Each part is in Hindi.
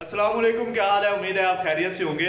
असलम क्या हाल है? उम्मीद है आप खैरियत से होंगे।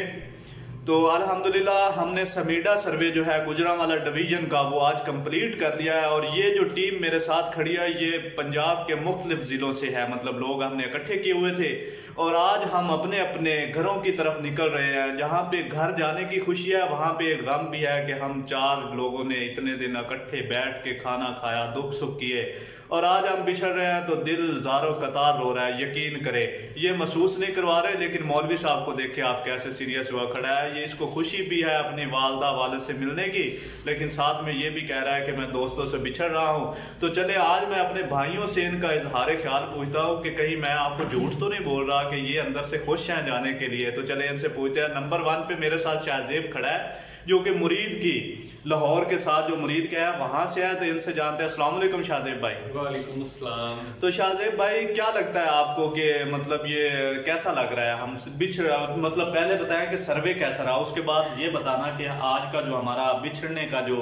तो अल्हम्दुलिल्लाह, हमने समीडा सर्वे जो है, गुजरावाला डिवीज़न का वो आज कंप्लीट कर लिया है और ये जो टीम मेरे साथ खड़ी है, ये पंजाब के मुख्तलिफ़ ज़िलों से है। मतलब लोग हमने इकट्ठे किए हुए थे और आज हम अपने अपने घरों की तरफ़ निकल रहे हैं। जहाँ पे घर जाने की खुशी है, वहाँ पे गम भी है कि हम चार लोगों ने इतने दिन इकट्ठे बैठ के खाना खाया दुख सुख किए और आज हम बिछड़ रहे हैं तो दिल जारो कतार रो रहा है, यकीन करे। ये महसूस नहीं करवा रहे, लेकिन मौलवी साहब को देखे आप कैसे सीरियस हुआ, खड़ा है। ये इसको खुशी भी है अपनी वालदा वाले से मिलने की, लेकिन साथ में ये भी कह रहा है कि मैं दोस्तों से बिछड़ रहा हूँ। तो चले, आज मैं अपने भाइयों से इनका इजहार ख्याल पूछता हूँ कि कहीं मैं आपको झूठ तो नहीं बोल रहा कि ये अंदर से खुश हैं जाने के लिए? तो चले, इनसे पूछते हैं। नंबर वन पे मेरे साथ शाहजेब खड़ा है। जो कि मुरीद की लाहौर के साथ जो मुरीद क्या है वहाँ से है तो इनसे जानते हैं। असला शाहजेब भाई। वालेकुम अस्सलाम। तो शाहजेब भाई क्या लगता है आपको कि मतलब ये कैसा लग रहा है? हम बिछड़ मतलब पहले बताएँ कि सर्वे कैसा रहा उसके बाद ये बताना कि आज का जो हमारा बिछड़ने का जो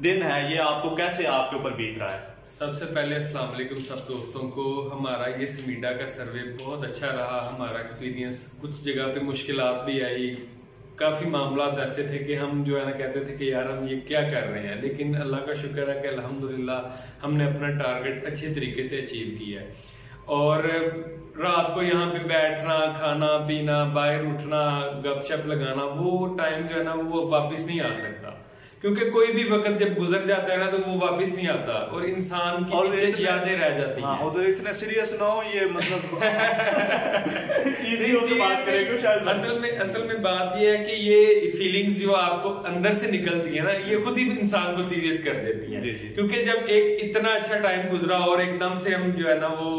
दिन है ये आपको कैसे आपके ऊपर बीत रहा है? सबसे पहले अस्सलाम वालेकुम सब दोस्तों को। हमारा ये समीडा का सर्वे बहुत अच्छा रहा हमारा एक्सपीरियंस कुछ जगह पे मुश्किल भी आई काफ़ी मामला ऐसे थे कि हम जो है ना कहते थे कि यार हम ये क्या कर रहे हैं। लेकिन अल्लाह का शुक्र है कि अल्हम्दुलिल्लाह हमने अपना टारगेट अच्छे तरीके से अचीव किया है। और रात को यहाँ पे बैठना, खाना, पीना, बाहर उठना, गपशप लगाना, वो टाइम जो है ना वो वापस नहीं आ सकता। क्योंकि कोई भी वक्त जब गुजर जाता है ना तो वो वापस नहीं आता और इंसान की और यादें रह जाती हाँ, हैं। और इतने सीरियस ना हो ये मतलब इजी होकर बात करेंगे शायद असल में असल में बात ये है कि ये फीलिंग्स जो आपको अंदर से निकलती है ना ये खुद ही इंसान को सीरियस कर देती है। क्योंकि जब एक इतना अच्छा टाइम गुजरा और एकदम से हम जो है ना वो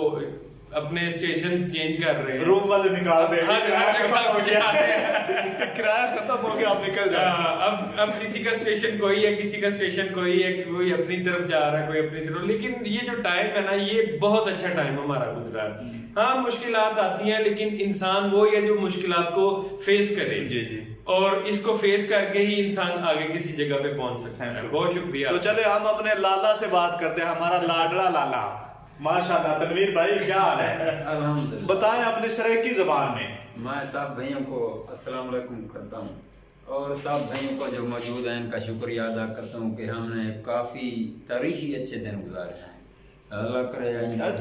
अपने स्टेशन चेंज कर रहे हैं। रूम वाले निकाल रहे हैं किराया खत्म हो गया आप निकल जाए हाँ, अब अब किसी का स्टेशन कोई है किसी का स्टेशन कोई है कोई अपनी तरफ़ जा रहा है कोई अपनी तरफ़। लेकिन ये जो टाइम है ना ये बहुत अच्छा टाइम हमारा गुजरा है हाँ मुश्किल आती हैं लेकिन इंसान वो है जो मुश्किल को फेस करे। जी जी। और इसको फेस करके ही इंसान आगे किसी जगह पे पहुँच सकता है। बहुत शुक्रिया। तो चले हम अपने लाला से बात करते हैं हमारा लाडला लाला। माशाल्लाह तनवीर भाई क्या हाल है? बताएँ अपने सराइकी जबान में। मैं साहब भाइयों को अस्सलाम वालेकुम करता हूँ। और सब भाइयों को जो मौजूद हैं इनका शुक्रिया अदा करता हूँ कि हमने काफ़ी तारीखी अच्छे दिन गुजारे हैं।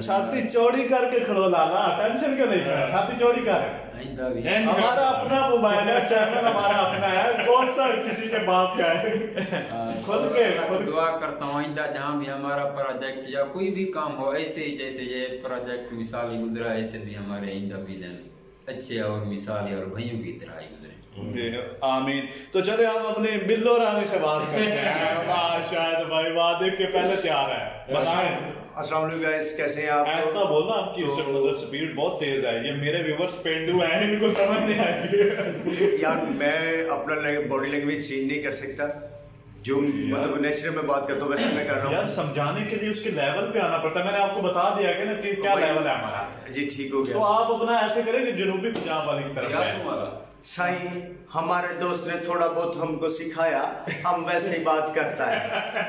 छाती चौड़ी करके खड़ो लाला टेंशन क्यों नहीं छाती चौड़ी कर। हमारा अपना मोबाइल है चैनल हमारा अपना है कौन सा किसी के बाप का है। हाँ, खुद के खुद दुआ करता हूँ आइंदा जहाँ भी हमारा प्रोजेक्ट या कोई भी काम हो ऐसे ही जैसे ये प्रोजेक्ट मिसाल गुजरा ऐसे भी हमारे आइंदा भी अच्छे और मिसाल और भाइयों की तरह ही गुजरे। आमीन तो चले हम अपने बिल्लो रानी से बात करते हैं। शायद भाई वादे के पहले तैयार है। बताएँ। अस्सलाम गाइस कैसे हैं आप? ऐसा बोलना आपकी तो, मतलब स्पीड बहुत तेज है। ये मेरे व्यूअर्स पेंडू हैं इनको समझ नहीं आएगी यार मैं अपना बॉडी लैंग्वेज चेंज नहीं कर सकता। जो मतलब नेचुरल में बात करता हूँ वैसे मैं कर रहा हूँ। यार समझाने के लिए उसके लेवल पे आना पड़ता है। मैंने आपको बता दिया कि ना कि क्या लेवल है हमारा। जी ठीक हो गया। तो आप अपना ऐसे करें कि जनूबी पंजाब वाली की तरफ़ साईं, हमारे दोस्त ने थोड़ा बहुत हमको सिखाया, हम वैसे ही बात करता है।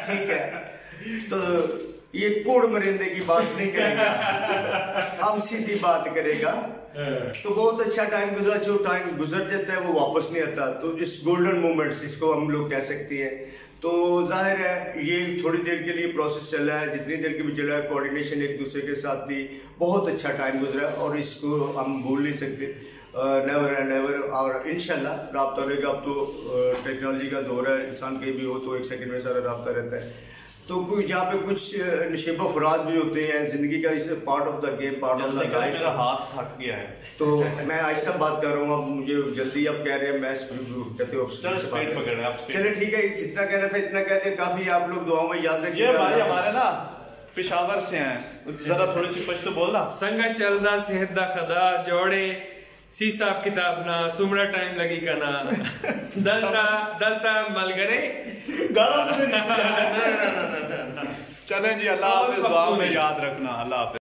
ठीक है? तो ये कोड़ मरिंदे की बात नहीं करेगा। हम सीधी बात करेगा। तो बहुत अच्छा टाइम गुजरा, जो टाइम गुजर जाता है, वो वापस नहीं आता। तो इस गोल्डन मोमेंट्स इसको हम लोग कह सकते हैं। तो ज़ाहिर है, ये थोड़ी देर के लिए प्रोसेस चल रहा है। जितनी देर के भी चल है कोऑर्डिनेशन एक दूसरे के साथ थी बहुत अच्छा टाइम गुजरा और इसको हम भूल नहीं सकते। नेवर एंड नेवर और इनशाला रबता रहेगा। अब तो टेक्नोलॉजी का दौर है। इंसान कहीं भी हो तो एक सेकंड में सारा रबता रहता है। तो कोई जहाँ पे कुछ नशेबा फराज भी होते हैं ज़िंदगी का इसे part of the game part of the life मेरा हाथ थक गया है। तो मैं आहिस्ता बात कर रहा हूँ अब मुझे जल्दी अब कह रहे हैं मैं कहते हो चले ठीक है जितना कहना था इतना कहते हैं काफ़ी आप लोग दुआ में याद रखिए हमारे ना पिशावर से हैं जरा थोड़ी सी पश्तो बोलना। संगा चलदा सेहत दा खदा जोड़े। सी साहब किताब ना सुमरा टाइम लगी का ना। दलता दलता मलगरे चलें जी अल्लाह हाफिज दुआ में याद रखना अल्लाह हाफिज।